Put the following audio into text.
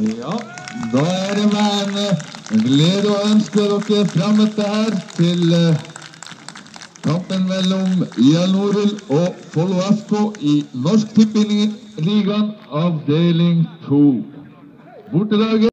Ja, da er det meg en eh, glede å ønske dere fremmøtte her til eh, kampen mellom IL Norild og Follo FK i Norsk Tippeligaen avdeling 2. Bortelaget